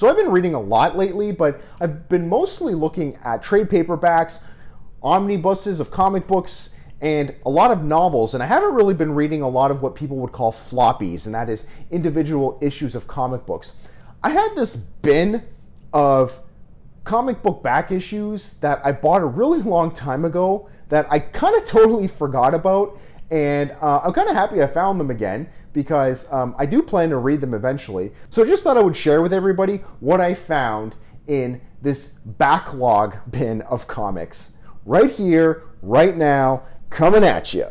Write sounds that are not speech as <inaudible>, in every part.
So I've been reading a lot lately, but I've been mostly looking at trade paperbacks, omnibuses of comic books, and a lot of novels. And I haven't really been reading a lot of what people would call floppies, and that is individual issues of comic books. I had this bin of comic book back issues that I bought a really <laughs> long time ago that I kind of totally forgot about. And uh, I'm kind of happy I found them again because um, I do plan to read them eventually. So I just thought I would share with everybody what I found in this backlog <laughs> bin of comics right here, right now, coming at you.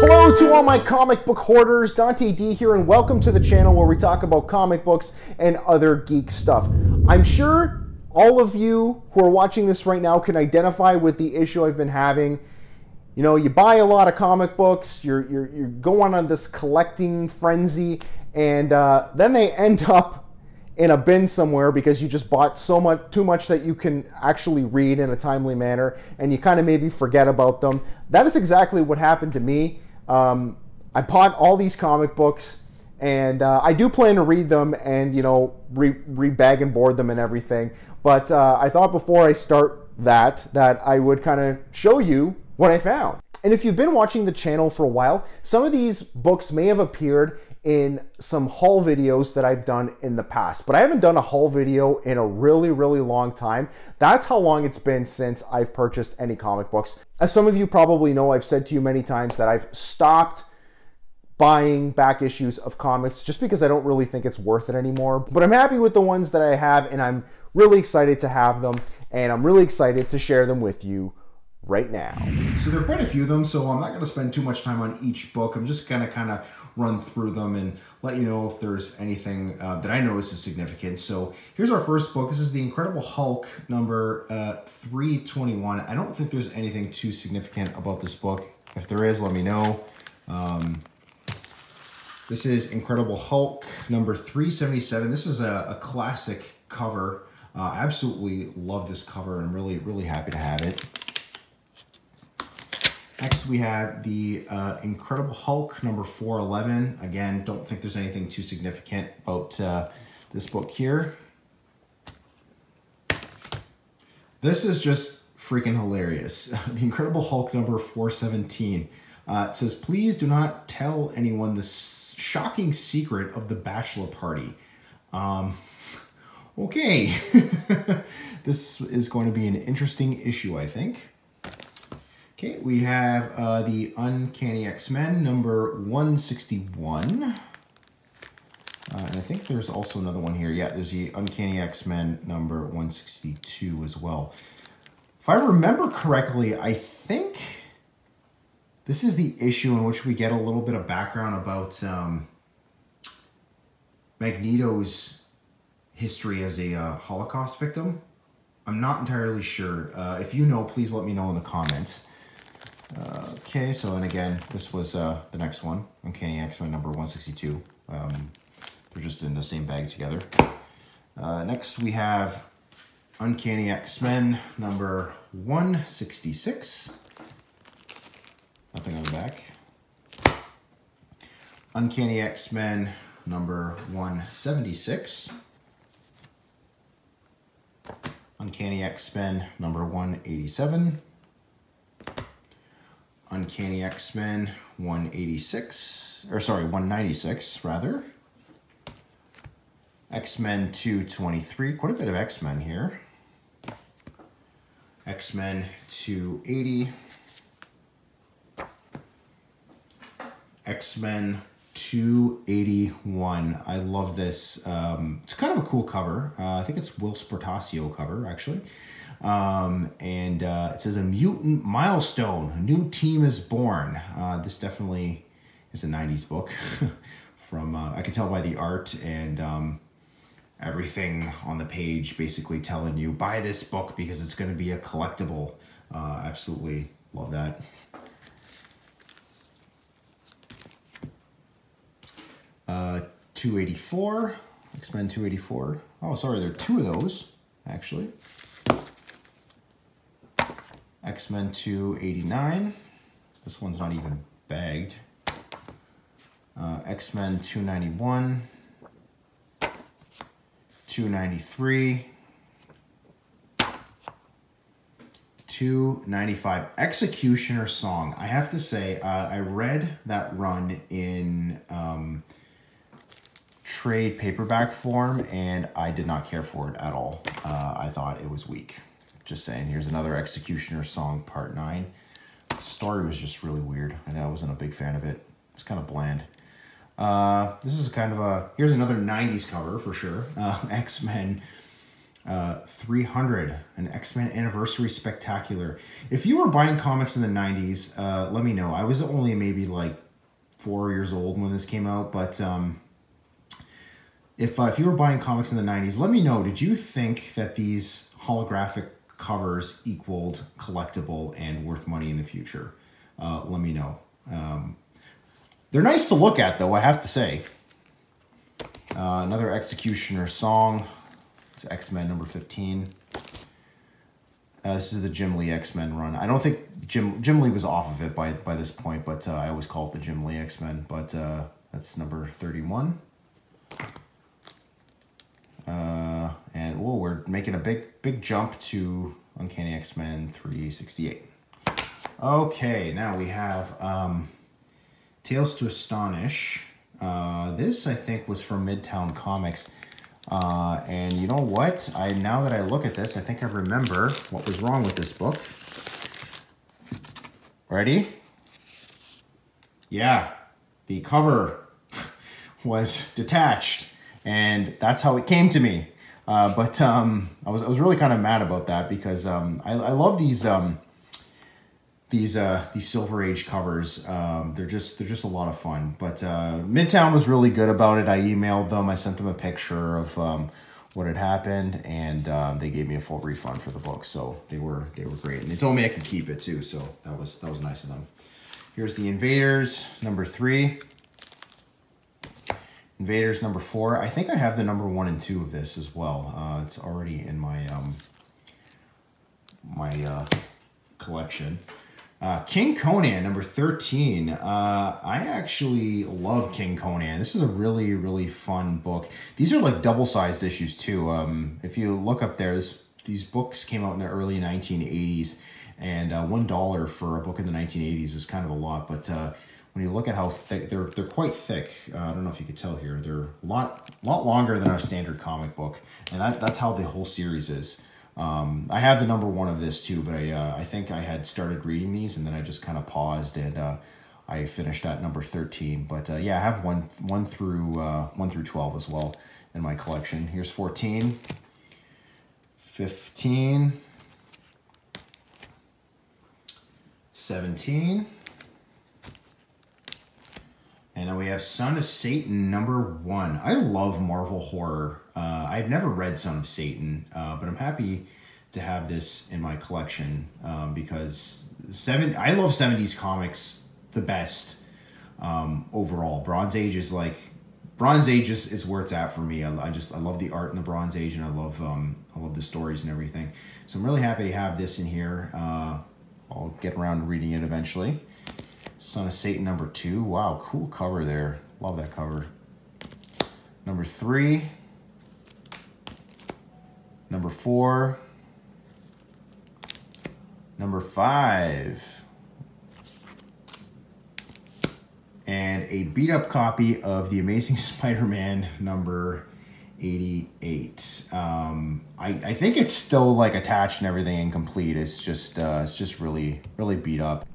Hello to all my comic book hoarders, Dante D here, and welcome to the channel where we talk about comic books and other geek stuff. I'm sure all of you who are watching this right now can identify with the issue I've been having. You know, you buy a lot of comic books, you're, you're, you're going on this collecting frenzy, and uh, then they end up in a bin somewhere because you just bought so much too much that you can actually read in a timely manner and you kind of maybe forget about them. That is exactly what happened to me. Um, i bought all these comic books and uh, i do plan to read them and you know re, re bag and board them and everything but uh, i thought before i start that that i would kind of show you what i found and if you've been watching the channel for a while some of these books may have appeared in some haul videos that I've done in the past, but I haven't done a haul video in a really, really long time. That's how long it's been since I've purchased any comic books. As some of you probably know, I've said to you many times that I've stopped buying back issues of comics just because I don't really think it's worth it anymore. But I'm happy with the ones that I have and I'm really excited to have them and I'm really excited to share them with you right now. So there are quite a few of them, so I'm not going to spend too much time on each book. I'm just going to kind of run through them and let you know if there's anything uh, that I notice is significant. So here's our first book. This is The Incredible Hulk number uh, 321. I don't think there's anything too significant about this book. If there is, let me know. Um, this is Incredible Hulk number 377. This is a, a classic cover. Uh, absolutely love this cover I'm really, really happy to have it. Next, we have the uh, Incredible Hulk number 411. Again, don't think there's anything too significant about uh, this book here. This is just freaking hilarious. <laughs> the Incredible Hulk number 417. Uh, it says, please do not tell anyone the shocking secret of the bachelor party. Um, okay. <laughs> this is going to be an interesting issue, I think. Okay, we have uh, the Uncanny X-Men number 161. Uh, and I think there's also another one here. Yeah, there's the Uncanny X-Men number 162 as well. If I remember correctly, I think this is the issue in which we get a little bit of background about um, Magneto's history as a uh, Holocaust victim. I'm not entirely sure. Uh, if you know, please let me know in the comments. Uh, okay, so and again, this was uh, the next one, Uncanny X-Men number 162. Um, they're just in the same bag together. Uh, next we have Uncanny X-Men number 166. Nothing on the back. Uncanny X-Men number 176. Uncanny X-Men number 187. Uncanny X-Men 186, or sorry, 196 rather. X-Men 223, quite a bit of X-Men here. X-Men 280. X-Men 281. I love this. Um, it's kind of a cool cover. Uh, I think it's Whilce Portacio cover, actually. Um, and uh, it says a mutant milestone, a new team is born. Uh, this definitely is a 90s book <laughs> from, uh, I can tell by the art and um, everything on the page basically telling you buy this book because it's going to be a collectible. Uh, absolutely love that. Uh, 284, X-Men 284. Oh, sorry, there are two of those, actually. X-Men 289. This one's not even bagged. Uh, X Men 291, 293, 295. Executioner Song. I have to say, uh, I read that run in um, trade paperback form and I did not care for it at all. Uh, I thought it was weak. Just saying, here's another Executioner Song Part 9. The story was just really weird. I know I wasn't a big fan of it. It's kind of bland. Uh, this is a kind of a, here's another 90s cover for sure. Uh, <laughs> X-Men uh, 300, an X-Men Anniversary Spectacular. If you were buying comics in the 90s, uh, let me know. I was only maybe like four years old when this came out, but um, if, uh, if you were buying comics in the 90s, let me know. Did you think that these holographic covers equaled collectible and worth money in the future? Uh, let me know. Um, they're nice to look at, though, I have to say. Uh, another Executioner song. It's X-Men number 15. Uh, this is the Jim Lee X-Men run. I don't think Jim Jim Lee was off of it by by this point, but uh, I always call it the Jim Lee X-Men. But uh, that's number 31. Uh, and whoa, we're making a big big jump to Uncanny X-Men 368. Okay, now we have um, Tales to Astonish. Uh, this, I think, was from Midtown Comics. Uh, and you know what? I Now that I look at this, I think I remember what was wrong with this book. Ready? Yeah, the cover <laughs> was detached, and that's how it came to me. Uh, but um, I was I was really kind of mad about that because um, I, I love these um, these uh, these Silver Age covers. Um, they're just they're just a lot of fun. But uh, Midtown was really good about it. I emailed them. I sent them a picture of um, what had happened, and um, they gave me a full refund for the book. So they were they were great, and they told me I could keep it too. So that was that was nice of them. Here's the Invaders number three. Invaders number four. I think I have the number one and two of this as well. Uh, it's already in my um, my uh, collection. Uh, King Conan number 13. Uh, I actually love King Conan. This is a really, really fun book. These are like double-sized issues too. Um, if you look up there, this, these books came out in the early 1980s and uh, $1 for a book in the 1980s was kind of a lot, but uh, when you look at how thick they're they're quite thick. Uh, i don't know if you could tell here. They're a lot lot longer than our standard comic book and that that's how the whole series is. Um, i have the number one of this too but i uh, i think i had started reading these and then i just kind of paused and uh, i finished at number 13 but uh, yeah i have one one through uh, one through 12 as well in my collection. Here's 14 15 17 and we have Son of Satan number one. I love Marvel horror. Uh, I've never read Son of Satan, uh, but I'm happy to have this in my collection um, because seven. I love 70s comics the best um, overall. Bronze Age is like Bronze Age is, is where it's at for me. I, I, just I love the art in the Bronze Age and I love um, I love the stories and everything. So I'm really happy to have this in here. Uh, I'll get around to reading it eventually. Son of Satan number two. Wow, cool cover there. Love that cover. Number three. Number four. Number five. And a beat up copy of The Amazing <laughs> Spider-Man number 88. Um, I, I think it's still like attached and everything and complete. It's just, uh, it's just really, really beat up.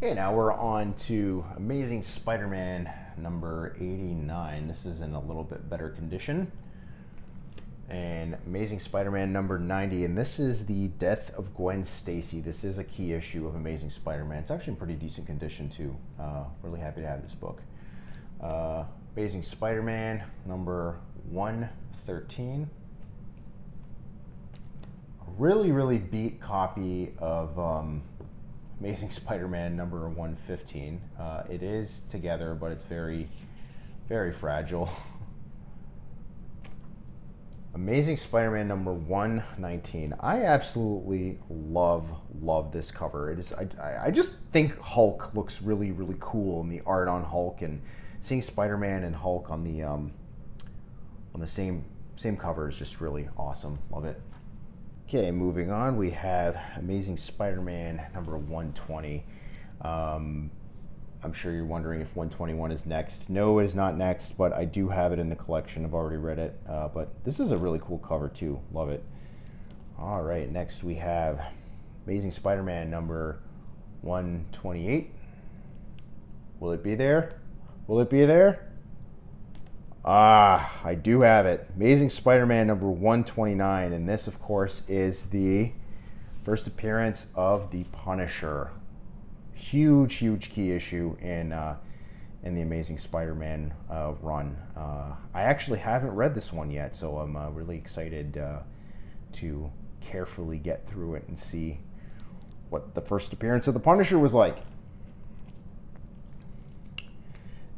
Okay, now we're on to Amazing Spider-Man number 89. This is in a little bit better condition. And Amazing Spider-Man number 90, and this is the death of Gwen Stacy. This is a key issue of Amazing Spider-Man. It's actually in pretty decent condition too. Uh, really happy to have this book. Uh, Amazing Spider-Man number 113. A really, really beat copy of um, Amazing <laughs> Spider-Man number 115. Uh, it is together, but it's very, very fragile. <laughs> Amazing Spider-Man number 119. I absolutely love, love this cover. It is. I, I just think Hulk looks really, really cool, and the art on Hulk and seeing Spider-Man and Hulk on the um, on the same same cover is just really awesome. Love it. Okay, moving on, we have Amazing Spider-Man number 120. Um, I'm sure you're wondering if 121 is next. No, it is not next, but I do have it in the collection. I've already read it. Uh, but this is a really cool cover too. Love it. All right, next we have Amazing Spider-Man number 128. Will it be there? Will it be there? Ah, I do have it. Amazing Spider-Man number 129, and this, of course, is the first appearance of the Punisher. Huge, huge key issue in uh, in the Amazing Spider-Man uh, run. Uh, I actually haven't read this one yet, so I'm uh, really excited uh, to carefully get through it and see what the first appearance of the Punisher was like.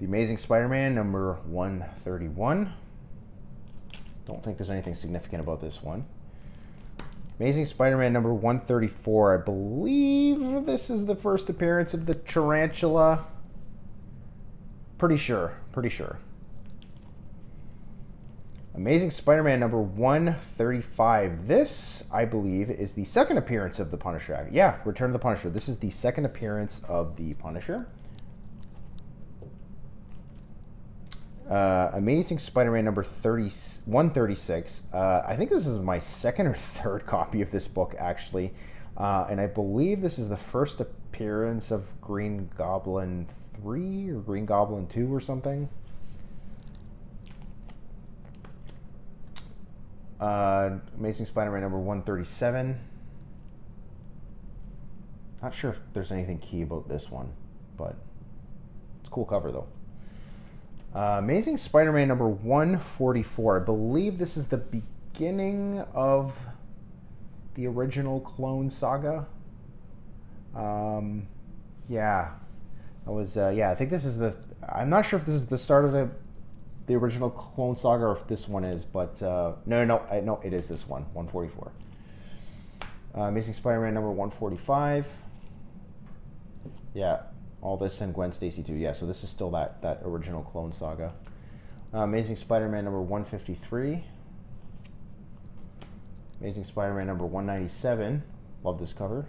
The Amazing Spider-Man number 131. Don't think there's anything significant about this one. Amazing Spider-Man number 134. I believe this is the first appearance of the tarantula. Pretty sure. Pretty sure. Amazing Spider-Man number 135. This, I believe, is the second appearance of the Punisher. Yeah, Return of the Punisher. This is the second appearance of the Punisher. Uh, Amazing Spider-Man number 30, 136. Uh, I think this is my second or <laughs> third copy of this book, actually. Uh, and I believe this is the first appearance of Green Goblin 3 or Green Goblin 2 or something. Uh, Amazing Spider-Man number 137. Not sure if there's anything key about this one, but it's a cool cover though. Uh, Amazing Spider-Man number 144. I believe this is the beginning of the original Clone Saga. Um, yeah, I was. Uh, yeah, I think this is the. I'm not sure if this is the start of the the original Clone Saga or if this one is, but uh, no, no, no, I, no, it is this one, 144. Uh, Amazing Spider-Man number 145. Yeah, all this and Gwen Stacy too. Yeah, so this is still that that original Clone Saga. Uh, Amazing Spider-Man number 153. Amazing Spider-Man number 197. Love this cover.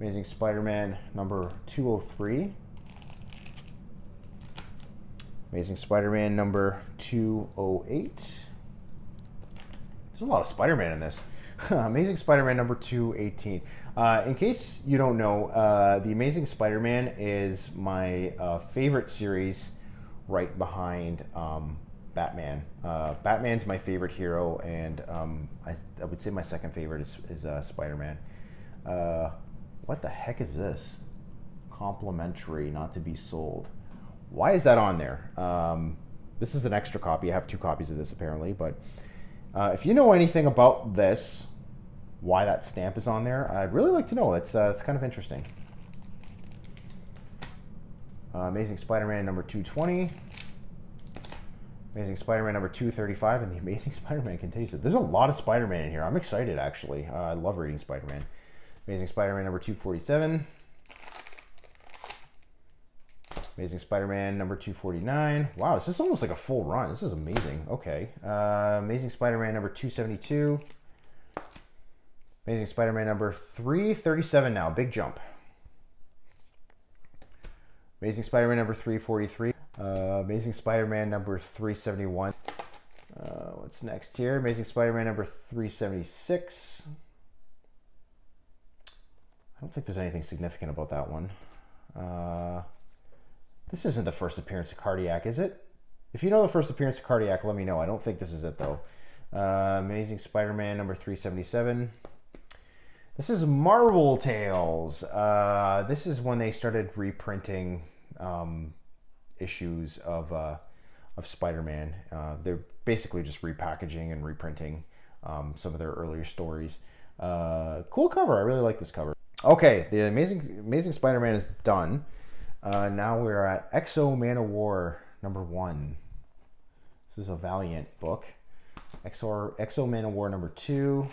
Amazing Spider-Man number 203. Amazing Spider-Man number 208. There's a lot of Spider-Man in this. <laughs> Amazing Spider-Man number 218. Uh, in case you don't know, uh, The Amazing Spider-Man is my uh, favorite series right behind um, Batman. Uh, Batman's my favorite hero, and um, I, I, would say my second favorite is, is uh, Spider-Man. Uh, what the heck is this? Complimentary, not to be sold. Why is that on there? Um, this is an extra copy. I have two copies of this apparently, but if you know anything about this, why that stamp is on there. I'd really like to know. It's, uh, it's kind of interesting. Uh, Amazing Spider-Man number 220. Amazing Spider-Man number 235 and the Amazing <laughs> Spider-Man continues. There's a lot of Spider-Man in here. I'm excited, actually. Uh, I love reading Spider-Man. Amazing Spider-Man number 247. Amazing Spider-Man number 249. Wow, this is almost like a full run. This is amazing. Okay. Uh, Amazing Spider-Man number 272. Amazing Spider-Man number 337 now, big jump. Amazing Spider-Man number 343. Uh, Amazing Spider-Man number 371. Uh, what's next here? Amazing Spider-Man number 376. I don't think there's anything significant about that one. Uh, this isn't the first appearance of Cardiac, is it? If you know the first appearance of Cardiac, let me know. I don't think this is it, though. Uh, Amazing Spider-Man number 377. This is Marvel Tales. Uh, this is when they started reprinting um, issues of uh, of Spider-Man. Uh, they're basically just repackaging and reprinting um, some of their earlier stories. Uh, cool cover. I really like this cover. Okay, the Amazing Amazing Spider-Man is done. Uh, now we're at X-O Manowar number one. This is a Valiant book. X-O, X-O Manowar number two.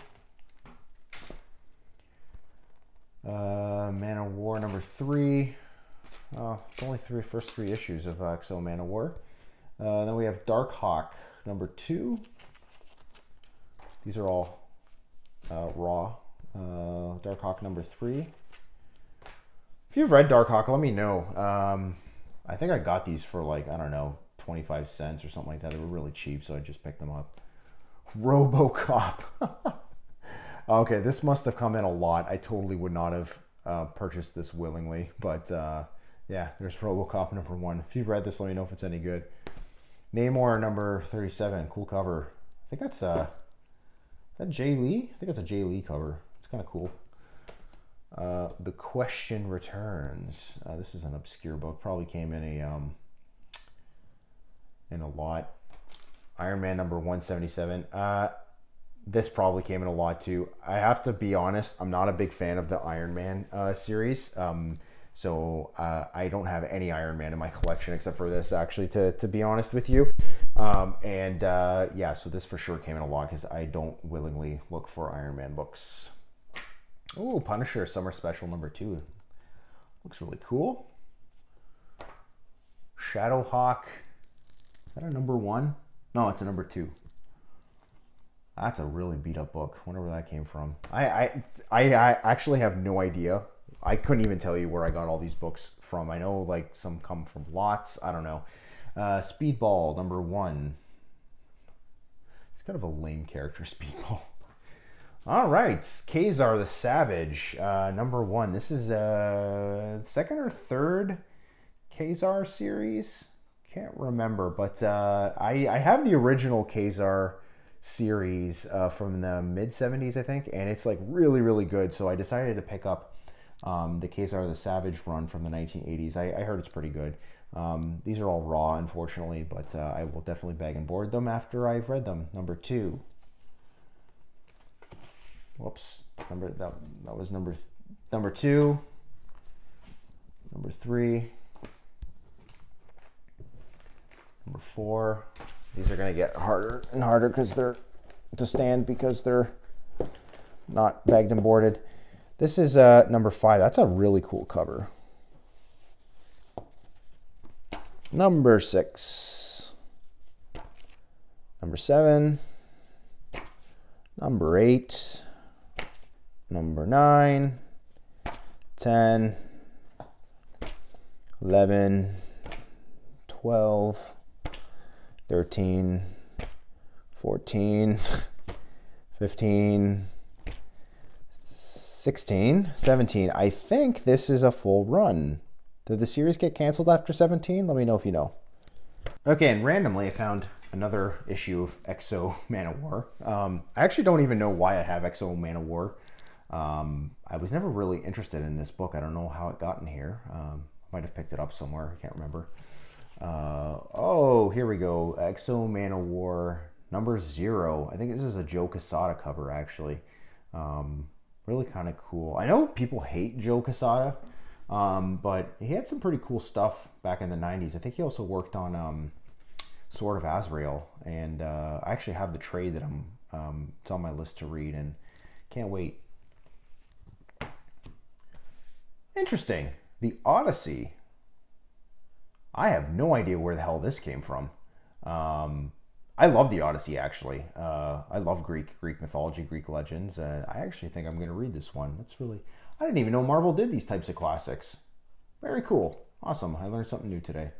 Uh, Manowar number three. Uh, it's only three first three issues of uh, X-O Manowar. Uh, then we have Darkhawk number two. These are all uh, raw. Uh, Darkhawk number three. If you've read Darkhawk, let me know. Um, I think I got these for like, I don't know, 25 cents or something like that. They were really cheap, so I just picked them up. <laughs> Robocop. <laughs> okay, this must have come in a lot. I totally would not have uh, purchased this willingly, but uh, yeah, there's Robocop number one. If you've read this, let me know if it's any good. Namor number 37, cool cover. I think that's uh, that Jae Lee? I think that's a Jae Lee cover. It's kind of cool. Uh, the Question Returns. Uh, this is an obscure book. Probably came in a um, in a lot. Iron Man number 177. Uh, this probably came in a lot too. I have to be honest, I'm not a big fan of the Iron Man uh, series. Um, so uh, I don't have any Iron Man in my collection except for this, actually, to, to be honest with you. Um, and uh, yeah, so this for sure came in a lot because I don't willingly look for Iron Man books. Oh, Punisher Summer Special number two. Looks really cool. Shadowhawk. Is that a number one? No, it's a number two. That's a really beat up book. Wonder where that came from. I, I, I, I actually have no idea. I couldn't even tell you where I got all these books from. I know like some come from lots. I don't know. Uh, Speedball number one. It's kind of a lame character, <laughs> Speedball. All right, Ka-Zar the Savage, uh, number one. This is uh second or third Ka-Zar series. Can't remember, but uh, I I have the original Ka-Zar series uh, from the mid '70s, I think, and it's like really really good. So I decided to pick up um, the Ka-Zar the Savage run from the 1980s. I, I heard it's pretty good. Um, these are all raw, unfortunately, but uh, I will definitely bag and board them after I've read them. Number two. Whoops. Number that that was number number two. Number three. Number four. These are gonna get harder and harder because they're to stand because they're not bagged and boarded. This is uh, number five. That's a really cool cover. Number six. Number seven. Number eight number 9, 10, 11, 12, 13, 14, 15, 16, 17. I think this is a full run. Did the series get canceled after 17? Let me know if you know. Okay, and randomly I found another issue of X-O Manowar. Um, I actually don't even know why I have X-O Manowar. Um, I was never really interested in this book. I don't know how it got in here. Um, might have picked it up somewhere. I can't remember. Uh, oh, here we go. X-O Manowar number zero. I think this is a Joe Quesada cover, actually. Um, really kind of cool. I know people hate Joe Quesada, um, but he had some pretty cool stuff back in the 90s. I think he also worked on um, Sword of Azrael, and uh, I actually have the trade that I'm. Um, it's on my list to read, and can't wait Interesting. The Odyssey. I have no idea where the hell this came from. Um, I love the Odyssey actually. Uh, I love Greek Greek mythology, Greek legends. Uh, I actually think I'm going to read this one. That's really I didn't even know Marvel did these types of classics. Very cool. Awesome. I learned something new today.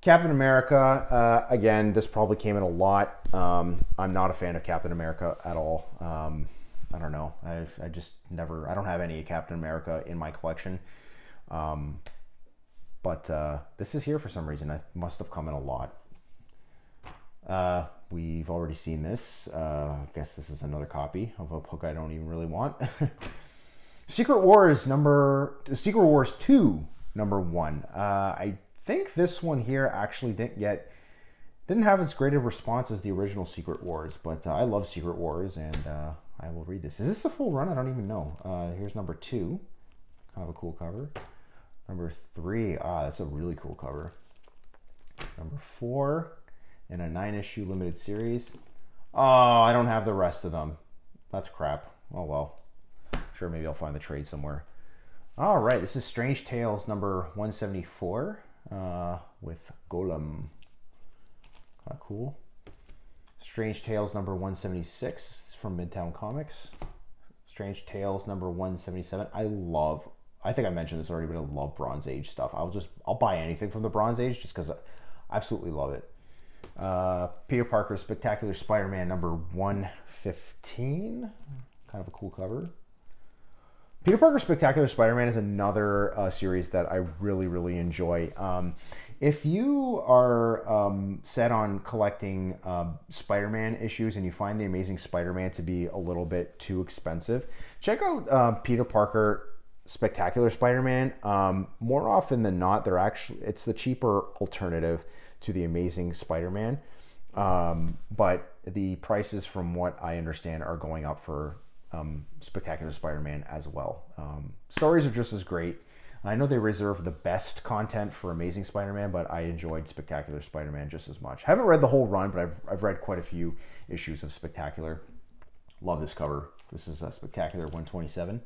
Captain America. Uh, again, this probably came in a lot. Um, I'm not a fan of Captain America at all. Um, I don't know. I, I just never, I don't have any Captain America in my collection. Um, but uh, this is here for some reason. I must have come in a lot. Uh, we've already seen this. Uh, I guess this is another copy of a book I don't even really want. <laughs> Secret Wars number, Secret Wars 2, number one. Uh, I think this one here actually didn't get, didn't have as great a response as the original Secret Wars, but uh, I love Secret Wars and I will read this. Is this a full run? I don't even know. Here's number two. Kind of a cool cover. Number three. Ah, that's a really cool cover. Number four in a nine issue limited series. Oh, I don't have the rest of them. That's crap. Oh well. Sure, maybe I'll find the trade somewhere. All right, this is Strange Tales number 174 uh, with Golem. Kind of cool. Strange Tales number 176 from Midtown Comics. Strange Tales number 177. I love, I think I mentioned this already, but I love Bronze Age stuff. I'll just, I'll buy anything from the Bronze Age just because I absolutely love it. Uh, Peter Parker Spectacular Spider Man number 115. Kind of a cool cover. Peter Parker Spectacular Spider Man is another uh, series that I really, really enjoy. Um, if you are um, set on collecting uh, Spider Man issues and you find the Amazing Spider Man to be a little bit too expensive, check out uh, Peter Parker Spectacular Spider Man. Um, more often than not, they're actually it's the cheaper alternative to the Amazing Spider Man. Um, but the prices, from what I understand, are going up for um, Spectacular Spider-Man as well. Um, stories are just as great. I know they reserve the best content for Amazing Spider-Man, but I enjoyed Spectacular Spider-Man just as much. haven't read the whole run, but I've, I've read quite a few issues of Spectacular. Love this cover. This is a Spectacular 127.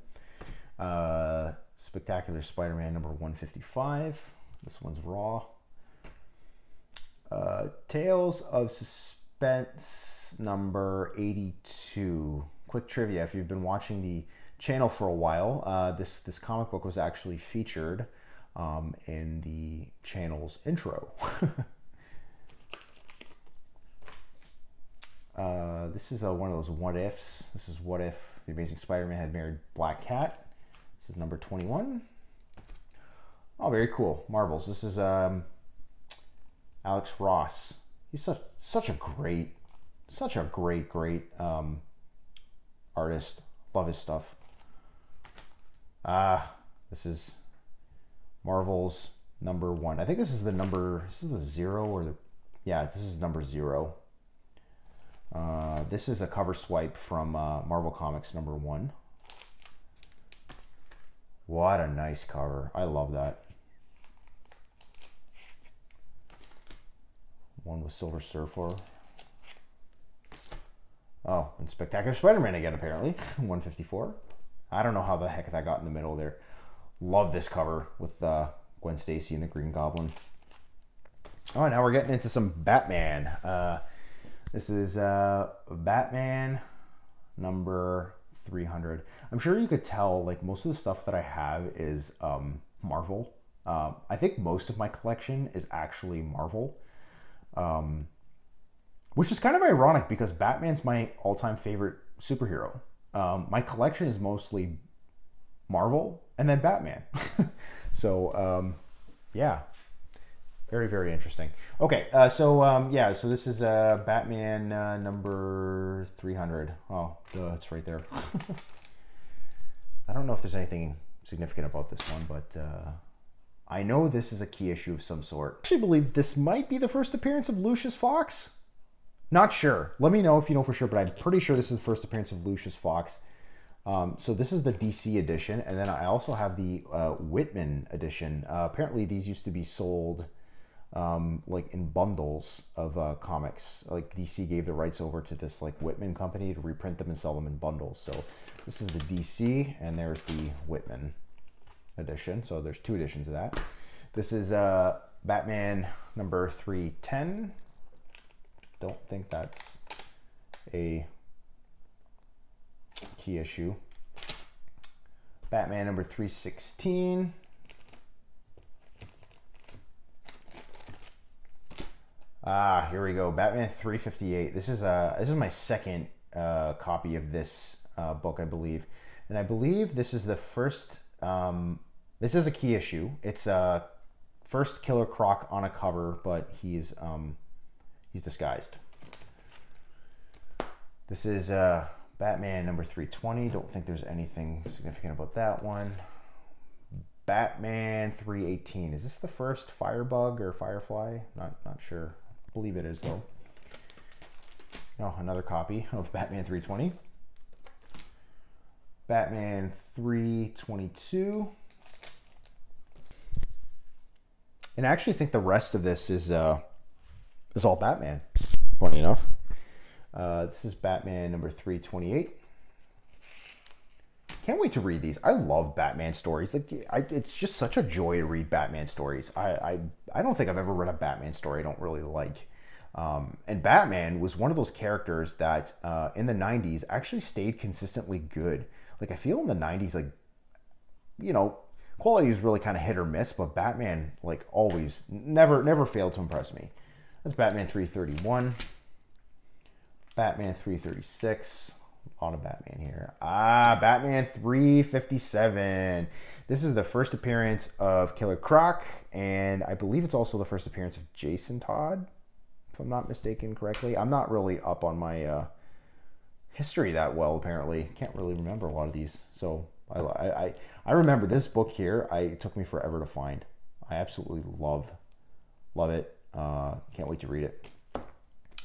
Uh, Spectacular Spider-Man number 155. This one's raw. Uh, Tales of Suspense number 82 quick trivia if you've been watching the channel for a while uh, this this comic book was actually featured um, in the channel's intro <laughs> uh, this is a, one of those what ifs this is what if the amazing spider-man had married black cat this is number 21 oh very cool Marvels. this is um, alex ross he's such, such a great such a great great um, artist. Love his stuff. Ah, this is Marvels number one. I think this is the number. This is the zero or the. Yeah, this is number zero. Uh, this is a cover swipe from uh, Marvel Comics number one. What a nice cover. I love that. One with Silver Surfer. Oh, and Spectacular Spider-Man again, apparently. <laughs> 154. I don't know how the heck that got in the middle there. Love this cover with uh, Gwen Stacy and the Green Goblin. Oh, now we're getting into some Batman. Uh, this is uh, Batman number 300. I'm sure you could tell, like, most of the stuff that I have is um, Marvel. Um, I think most of my collection is actually Marvel. Um, which is kind of ironic because Batman's my all-time favorite superhero. Um, my collection is mostly Marvel and then Batman. <laughs> so um, yeah, very very interesting. Okay, uh, so um, yeah, so this is uh, Batman uh, number three hundred. Oh, duh, it's right there. <laughs> I don't know if there's anything significant about this one, but. Uh, I know this is a key issue of some sort. I actually believe this might be the first appearance of Lucius Fox. Not sure. Let me know if you know for sure, but I'm pretty sure this is the first appearance of Lucius Fox. Um, so this is the DC edition, and then I also have the uh, Whitman edition. Uh, apparently, these used to be sold um, like in bundles of uh, comics. Like DC gave the rights over to this like Whitman company to reprint them and sell them in bundles. So this is the DC, and there's the Whitman edition. So there's two editions of that. This is uh, Batman number 310 don't think that's a key issue. Batman number 316. Ah, here we go. Batman 358. This is a this is my second uh, copy of this uh, book, I believe, and I believe this is the first. Um, this is a key issue. It's a uh, first Killer Croc on a cover, but he's um, he's disguised. This is uh, Batman number 320. Don't think there's anything significant about that one. Batman 318. Is this the first Firebug or Firefly? Not not sure. Believe it is though. Oh, another copy of Batman 320. Batman 322. And I actually think the rest of this is uh, is all Batman. Funny enough. Uh, this is Batman number 328. Can't wait to read these. I love Batman stories. Like, I, it's just such a joy to read Batman stories. I, I, I don't think I've ever read a Batman story I don't really like. Um, and Batman was one of those characters that uh, in the '90s actually stayed consistently good. Like, I feel in the '90s, like, you know, quality was really kind of hit or miss, but Batman, like, always never, never failed to impress me. That's Batman 331. Batman 336 on a Batman here. Ah, Batman 357. This is the first appearance of Killer Croc, and I believe it's also the first appearance of Jason Todd, if I'm not mistaken correctly. I'm not really up on my uh, history that well, apparently. Can't really remember a lot of these. So I, I, I remember this book here. I, took me forever to find. I absolutely love, love it. Uh, can't wait to read it.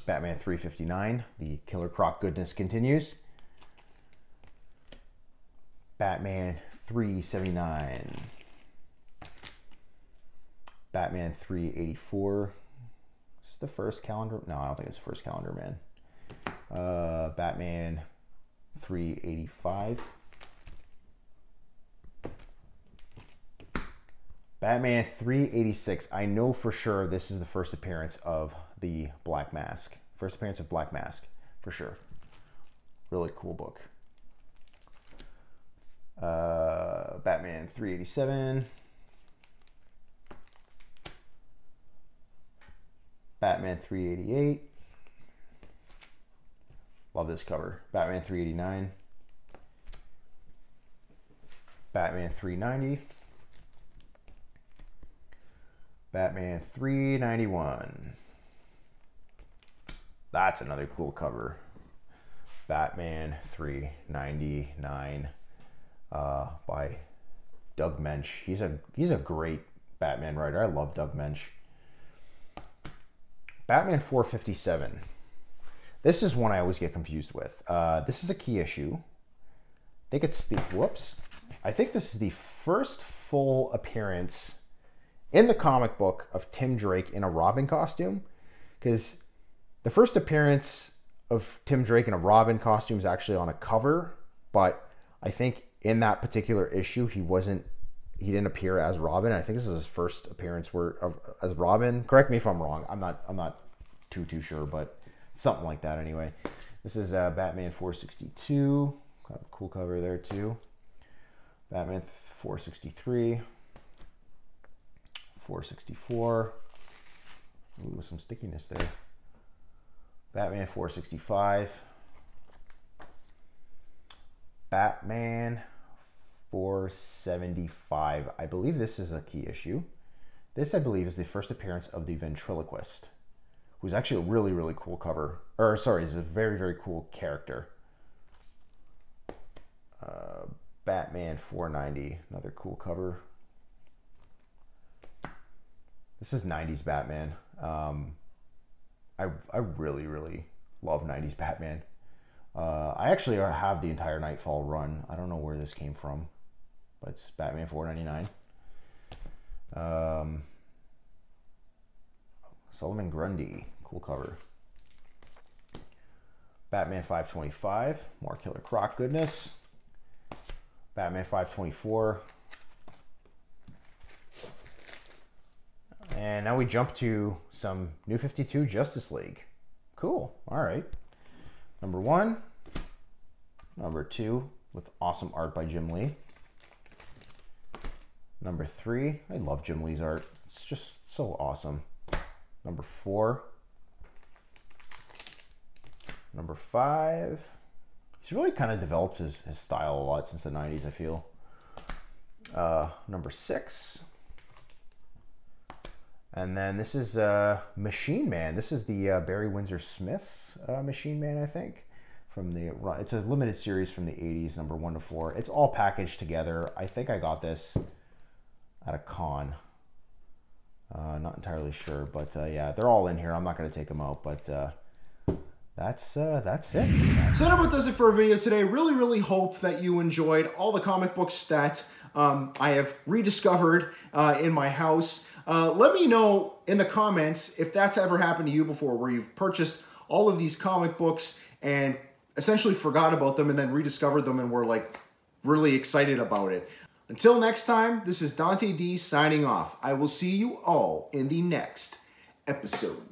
Batman 359, the Killer Croc goodness continues. Batman 379. Batman 384. Is the first calendar? No, I don't think it's the first calendar man. Uh, Batman 385. Batman 386. I know for sure this is the first appearance of the Black Mask. First appearance of Black Mask, for sure. Really cool book. Uh, Batman 387. Batman 388. Love this cover. Batman 389. Batman 390. Batman 391. That's another cool cover. Batman 399 uh, by Doug Moench. He's a he's a great Batman writer. I love Doug Moench. Batman 457. This is one I always get confused with. Uh, this is a key issue. I think it's the whoops. I think this is the first full appearance in the comic book of Tim Drake in a Robin costume. Because the first appearance of Tim Drake in a Robin costume is actually on a cover, but I think in that particular issue, he wasn't he didn't appear as Robin. I think this is his first appearance where of, as Robin. Correct me if I'm wrong. I'm not I'm not too too sure, but something like that anyway. This is uh, Batman 462. Got a cool cover there too. Batman 463. 464. Ooh, some stickiness there. Batman 465. Batman 475. I believe this is a key issue. This, I believe, is the first appearance of the ventriloquist, who's actually a really, really cool cover. Or, sorry, is a very, very cool character. Uh, Batman 490, another cool cover. This is 90s Batman. Um, I, I really, really love 90s Batman. Uh, I actually have the entire Knightfall run. I don't know where this came from, but it's Batman 499. Um, Solomon Grundy, cool cover. Batman 525, more Killer Croc goodness. Batman 524. And now we jump to some New 52 Justice League. Cool. All right. Number one, number two, with awesome art by Jim Lee. Number three, I love Jim Lee's art. It's just so awesome. Number four. Number five. He's really kind of developed his, his style a lot since the 90s, I feel. Uh, number six. And then this is uh, Machine Man. This is the uh, Barry Windsor Smith uh, Machine Man, I think. From the it's a limited series from the '80s, number one to four. It's all packaged together. I think I got this at a con. Uh, not entirely sure, but uh, yeah, they're all in here. I'm not going to take them out, but uh, that's uh, that's it. So that about does it for our video today. Really, really hope that you enjoyed all the comic books that um, I have rediscovered uh, in my house. Uh, let me know in the comments if that's ever happened to you before, where you've purchased all of these comic books and essentially forgot about them and then rediscovered them and were like really excited about it. Until next time, this is Dante D signing off. I will see you all in the next episode.